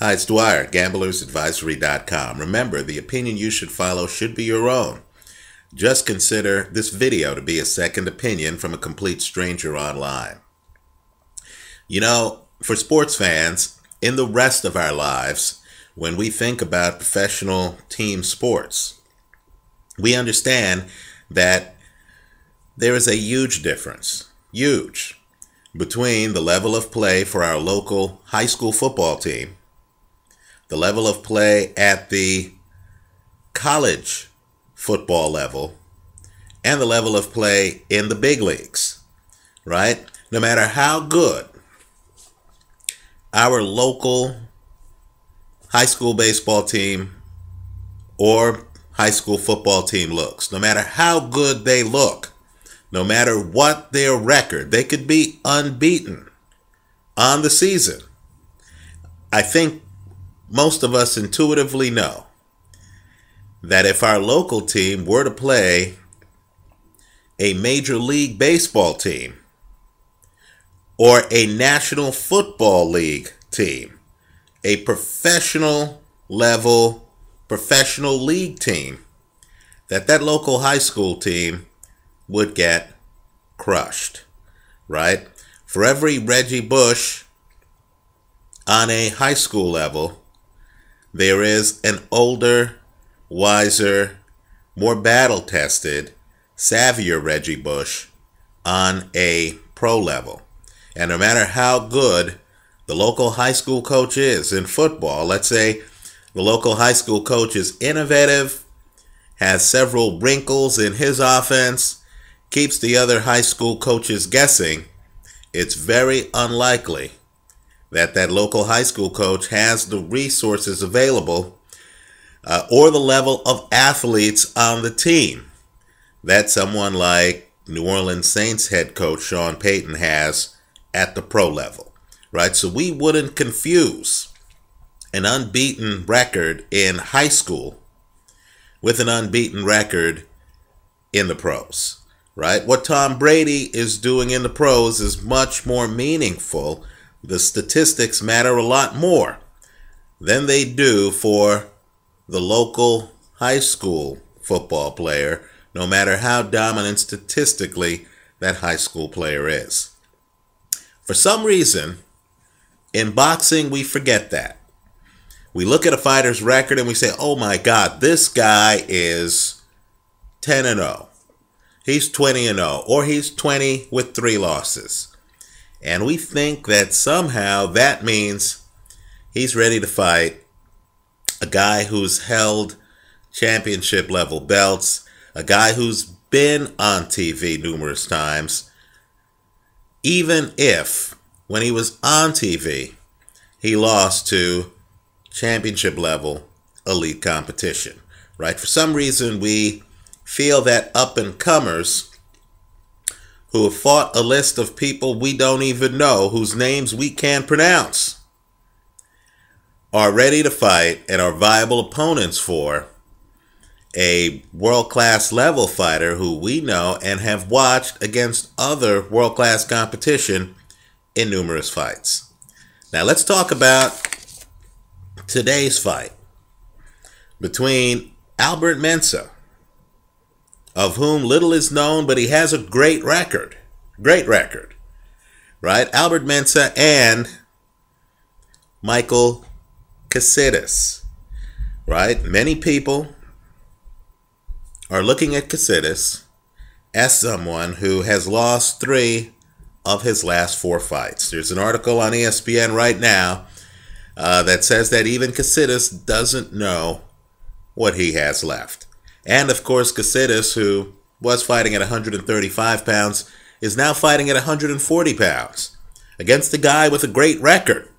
Hi, it's Dwyer, gamblersadvisory.com. Remember, the opinion you should follow should be your own. Just consider this video to be a second opinion from a complete stranger online. You know, for sports fans, in the rest of our lives, when we think about professional team sports, we understand that there is a huge difference, huge, between the level of play for our local high school football team the level of play at the college football level and the level of play in the big leagues, right? No matter how good our local high school baseball team or high school football team looks, no matter how good they look, no matter what their record, they could be unbeaten on the season. I think most of us intuitively know that if our local team were to play a Major League Baseball team or a National Football League team, a professional level professional league team, that that local high school team would get crushed, right? For every Reggie Bush on a high school level, there is an older, wiser, more battle tested, savvier Reggie Bush on a pro level. And no matter how good the local high school coach is in football, let's say the local high school coach is innovative, has several wrinkles in his offense, keeps the other high school coaches guessing, it's very unlikely that that local high school coach has the resources available uh, or the level of athletes on the team that someone like New Orleans Saints head coach Sean Payton has at the pro level, right? So we wouldn't confuse an unbeaten record in high school with an unbeaten record in the pros, right? What Tom Brady is doing in the pros is much more meaningful the statistics matter a lot more than they do for the local high school football player, no matter how dominant statistically that high school player is. For some reason, in boxing, we forget that. We look at a fighter's record and we say, oh my God, this guy is 10 and 0. He's 20 and 0, or he's 20 with three losses. And we think that somehow that means he's ready to fight a guy who's held championship level belts, a guy who's been on TV numerous times, even if when he was on TV, he lost to championship level elite competition, right? For some reason, we feel that up and comers who have fought a list of people we don't even know, whose names we can't pronounce, are ready to fight and are viable opponents for a world class level fighter who we know and have watched against other world class competition in numerous fights. Now, let's talk about today's fight between Albert Mensah of whom little is known, but he has a great record. Great record. Right? Albert Mensah and Michael Katsidis. Right? Many people are looking at Katsidis as someone who has lost three of his last four fights. There's an article on ESPN right now uh, that says that even Katsidis doesn't know what he has left. And of course, Katsidis, who was fighting at 135 pounds, is now fighting at 140 pounds against a guy with a great record.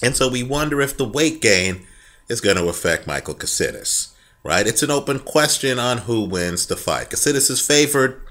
And so we wonder if the weight gain is going to affect Michael Katsidis, right? It's an open question on who wins the fight. Katsidis is favored,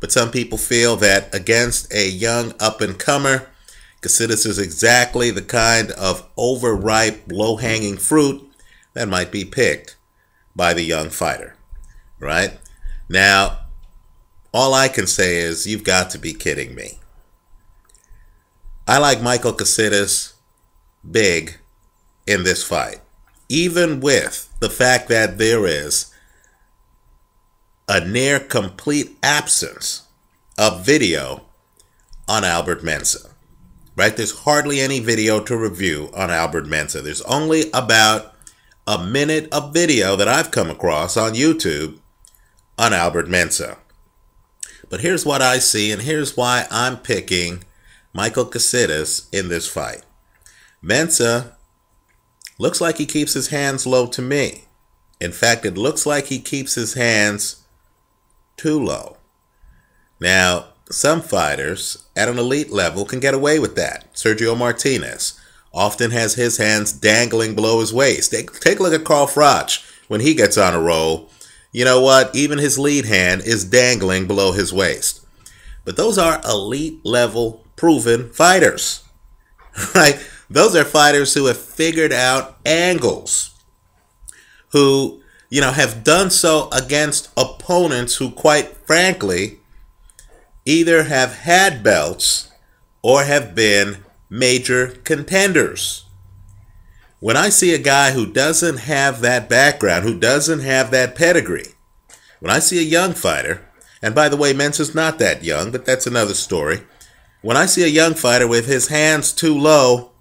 but some people feel that against a young up-and-comer, Katsidis is exactly the kind of overripe, low-hanging fruit that might be picked by the young fighter, right? Now, all I can say is you've got to be kidding me. I like Michael Katsidis big in this fight, even with the fact that there is a near complete absence of video on Albert Mensah. Right? There's hardly any video to review on Albert Mensah. There's only about a minute of video that I've come across on YouTube on Albert Mensah. But here's what I see, and here's why I'm picking Michael Katsidis in this fight. Mensah looks like he keeps his hands low to me. In fact, it looks like he keeps his hands too low. Now, some fighters at an elite level can get away with that. Sergio Martinez often has his hands dangling below his waist. Take, take a look at Carl Froch when he gets on a roll. You know what? Even his lead hand is dangling below his waist. But those are elite level proven fighters, right? Those are fighters who have figured out angles, who, you know, have done so against opponents who, quite frankly, either have had belts or have been major contenders. When I see a guy who doesn't have that background, who doesn't have that pedigree, when I see a young fighter, and by the way, Mensah's not that young, but that's another story. When I see a young fighter with his hands too low,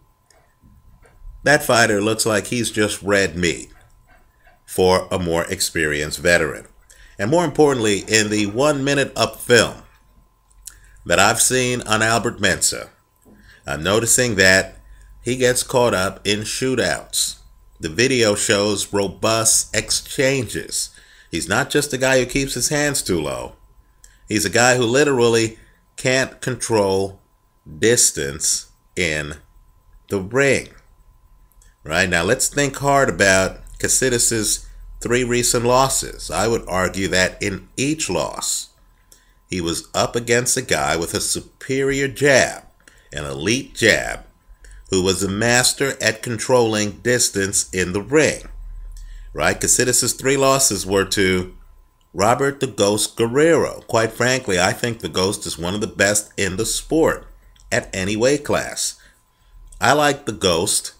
that fighter looks like he's just red meat for a more experienced veteran. And more importantly, in the one minute up film, that I've seen on Albert Mensah, I'm noticing that he gets caught up in shootouts. The video shows robust exchanges. He's not just a guy who keeps his hands too low. He's a guy who literally can't control distance in the ring. Right now, let's think hard about Katsidis's three recent losses. I would argue that in each loss, he was up against a guy with a superior jab, an elite jab, who was a master at controlling distance in the ring. Right? Katsidis' three losses were to Robert the Ghost Guerrero. Quite frankly, I think the Ghost is one of the best in the sport at any weight class. I like the Ghost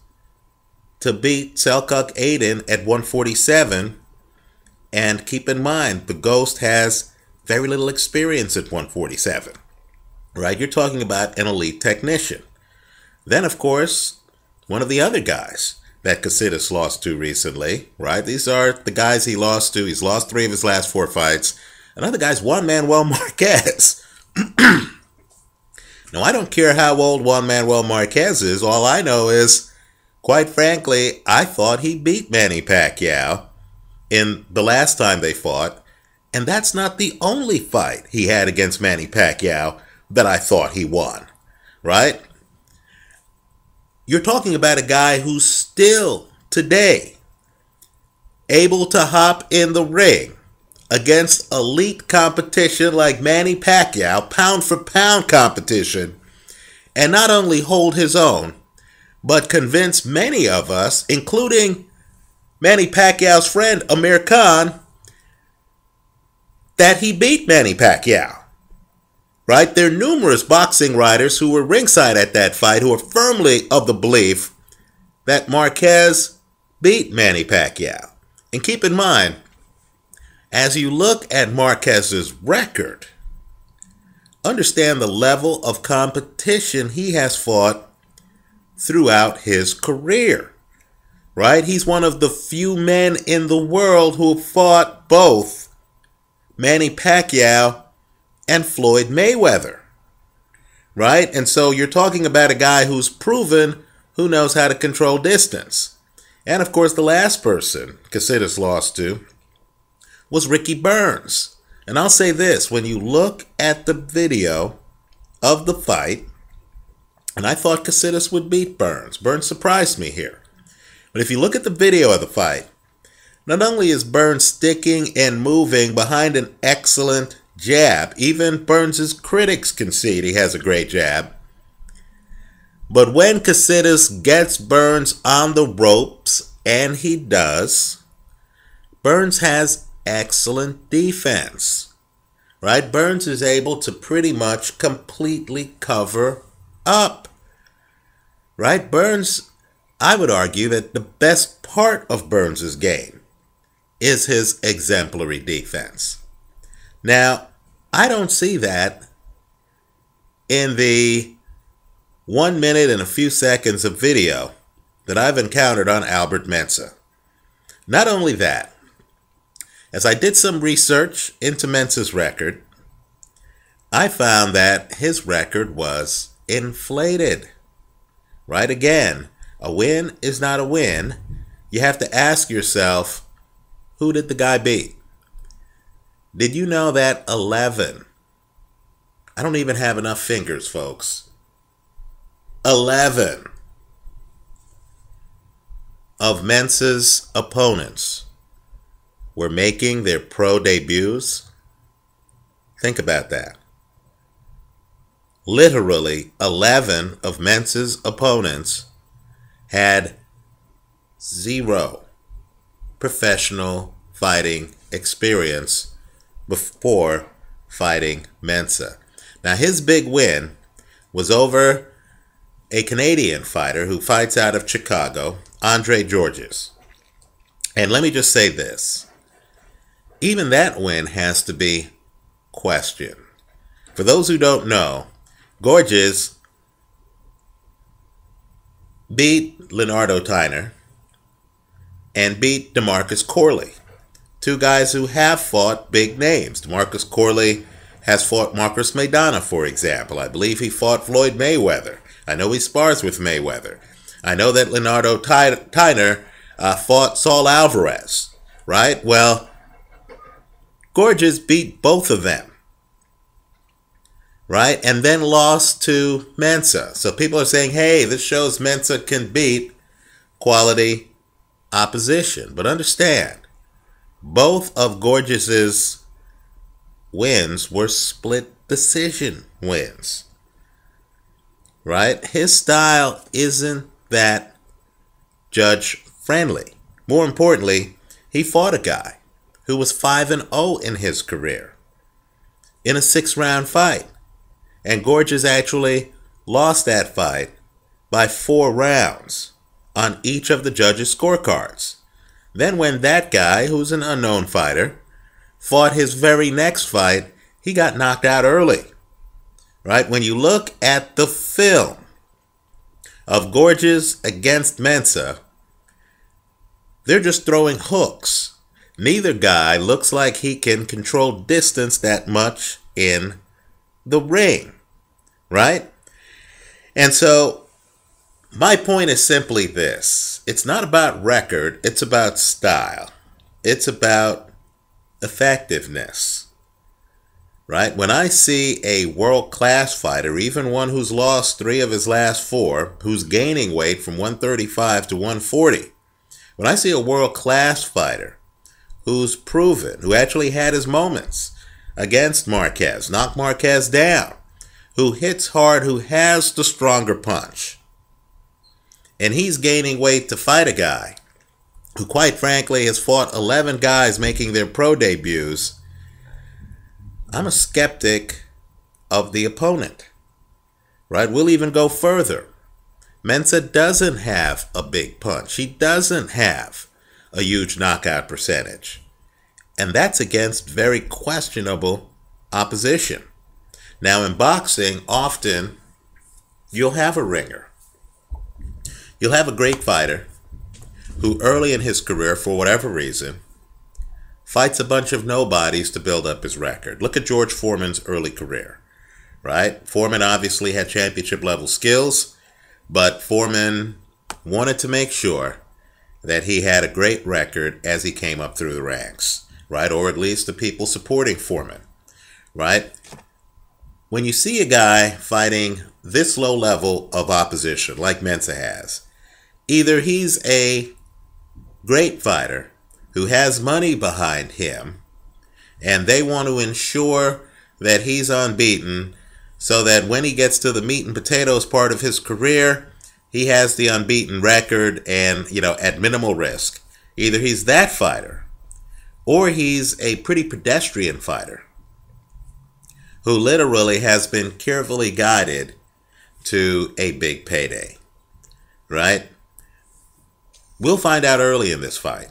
to beat Selçuk Aydin at 147. And keep in mind, the Ghost has very little experience at 147. Right? You're talking about an elite technician. Then, of course, one of the other guys that Katsidis lost to recently, right? These are the guys he lost to. He's lost three of his last four fights. Another guy's Juan Manuel Marquez. now, I don't care how old Juan Manuel Marquez is. All I know is, quite frankly, I thought he beat Manny Pacquiao in the last time they fought. And that's not the only fight he had against Manny Pacquiao that I thought he won, right? You're talking about a guy who's still today able to hop in the ring against elite competition like Manny Pacquiao, pound for pound competition, and not only hold his own, but convince many of us, including Manny Pacquiao's friend Amir Khan, that he beat Manny Pacquiao. Right? There are numerous boxing writers who were ringside at that fight who are firmly of the belief that Marquez beat Manny Pacquiao. And keep in mind, as you look at Marquez's record, understand the level of competition he has fought throughout his career. Right? He's one of the few men in the world who fought both Manny Pacquiao, and Floyd Mayweather. Right? And so you're talking about a guy who's proven who knows how to control distance. And of course, the last person Katsidis lost to was Ricky Burns. And I'll say this when you look at the video of the fight, and I thought Katsidis would beat Burns. Burns surprised me here. But if you look at the video of the fight, not only is Burns sticking and moving behind an excellent jab, even Burns's critics concede he has a great jab. But when Katsidis gets Burns on the ropes, and he does, Burns has excellent defense. Right? Burns is able to pretty much completely cover up. Right? Burns I would argue that the best part of Burns' game is his exemplary defense. Now, I don't see that in the one minute and a few seconds of video that I've encountered on Albert Mensah. Not only that, as I did some research into Mensah's record, I found that his record was inflated. Right again, a win is not a win. You have to ask yourself, who did the guy beat? Did you know that 11? I don't even have enough fingers, folks. 11 of Mensah's opponents were making their pro debuts. Think about that. Literally, 11 of Mensah's opponents had zero professional fighting experience before fighting Mensah. Now, his big win was over a Canadian fighter who fights out of Chicago, Andre Gorges. And let me just say this even that win has to be questioned. For those who don't know, Gorges beat Lanardo Tyner and beat Demarcus Corley. Two guys who have fought big names. Marcus Corley has fought Marcos Maidana, for example. I believe he fought Floyd Mayweather. I know he spars with Mayweather. I know that Lanardo Tyner uh, fought Saul Alvarez, right? Well, Gorges beat both of them, right? And then lost to Mensah. So people are saying, hey, this shows Mensah can beat quality opposition. But understand, both of Gorges's wins were split decision wins. Right? His style isn't that judge friendly. More importantly, he fought a guy who was 5 and 0 in his career in a 6-round fight. And Gorges actually lost that fight by 4 rounds on each of the judges' scorecards. Then when that guy, who's an unknown fighter, fought his very next fight, he got knocked out early. Right? When you look at the film of Gorges against Mensah, they're just throwing hooks. Neither guy looks like he can control distance that much in the ring. Right? And so my point is simply this it's not about record, it's about style, it's about effectiveness. Right? When I see a world class fighter, even one who's lost three of his last four, who's gaining weight from 135 to 140, when I see a world class fighter who's proven, who actually had his moments against Marquez, knocked Marquez down, who hits hard, who has the stronger punch, and he's gaining weight to fight a guy who quite frankly has fought 11 guys making their pro debuts, I'm a skeptic of the opponent. Right? We'll even go further. Mensah doesn't have a big punch. He doesn't have a huge knockout percentage. And that's against very questionable opposition. Now, in boxing, often you'll have a ringer. You'll have a great fighter who early in his career, for whatever reason, fights a bunch of nobodies to build up his record. Look at George Foreman's early career, right? Foreman obviously had championship level skills, but Foreman wanted to make sure that he had a great record as he came up through the ranks, right? Or at least the people supporting Foreman, right? When you see a guy fighting this low level of opposition like Mensah has, either he's a great fighter who has money behind him, and they want to ensure that he's unbeaten so that when he gets to the meat and potatoes part of his career, he has the unbeaten record and, you know, at minimal risk. Either he's that fighter or he's a pretty pedestrian fighter who literally has been carefully guided to a big payday, right? We'll find out early in this fight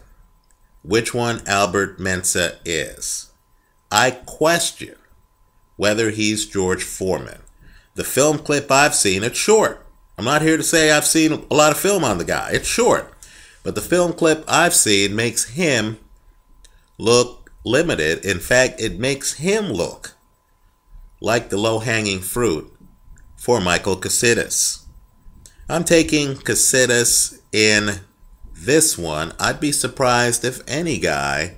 which one Albert Mensah is. I question whether he's George Foreman. The film clip I've seen, it's short. I'm not here to say I've seen a lot of film on the guy. It's short. But the film clip I've seen makes him look limited. In fact, it makes him look like the low hanging fruit for Michael Katsidis. I'm taking Katsidis in this one. I'd be surprised if any guy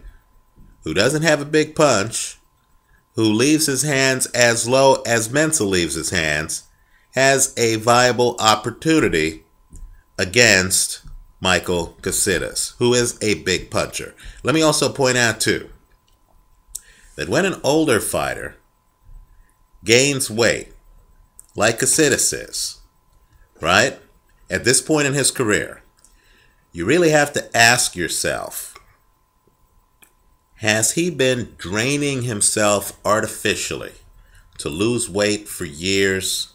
who doesn't have a big punch, who leaves his hands as low as Mensah leaves his hands, has a viable opportunity against Michael Katsidis, who is a big puncher. Let me also point out, too, that when an older fighter gains weight, like Katsidis is, right, at this point in his career, you really have to ask yourself has he been draining himself artificially to lose weight for years?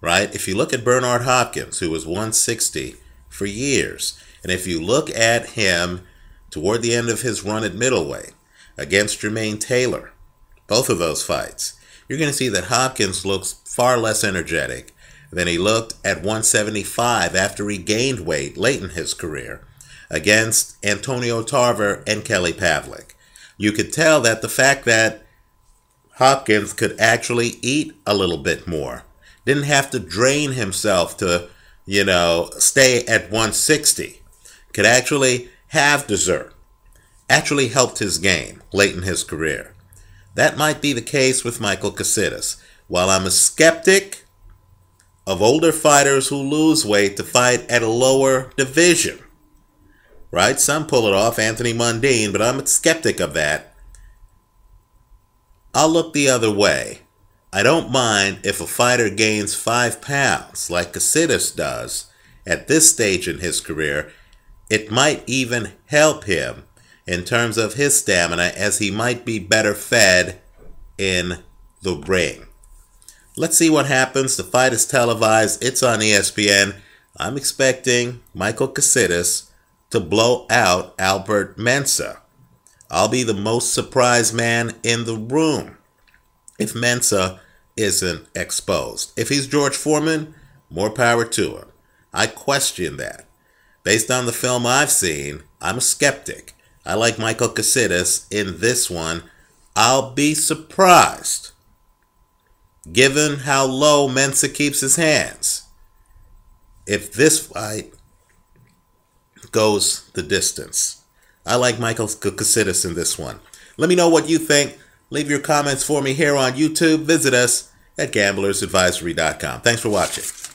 Right? If you look at Bernard Hopkins, who was 160 for years, and if you look at him toward the end of his run at middleweight against Jermaine Taylor, both of those fights, you're going to see that Hopkins looks far less energetic than he looked at 175 after he gained weight late in his career against Antonio Tarver and Kelly Pavlik. You could tell that the fact that Hopkins could actually eat a little bit more, didn't have to drain himself to, you know, stay at 160, could actually have dessert, actually helped his game late in his career. That might be the case with Michael Katsidis. While I'm a skeptic of older fighters who lose weight to fight at a lower division. Right? Some pull it off, Anthony Mundine, but I'm a skeptic of that. I'll look the other way. I don't mind if a fighter gains five pounds, like Katsidis does, at this stage in his career. It might even help him in terms of his stamina as he might be better fed in the ring. Let's see what happens. The fight is televised. It's on ESPN. I'm expecting Michael Katsidis to blow out Albert Mensah. I'll be the most surprised man in the room if Mensah isn't exposed. If he's George Foreman, more power to him. I question that. Based on the film I've seen, I'm a skeptic. I like Michael Katsidis in this one. I'll be surprised given how low Mensah keeps his hands. If this fight goes the distance. I like Michael Katsidis in this one. Let me know what you think. Leave your comments for me here on YouTube. Visit us at gamblersadvisory.com. Thanks for watching.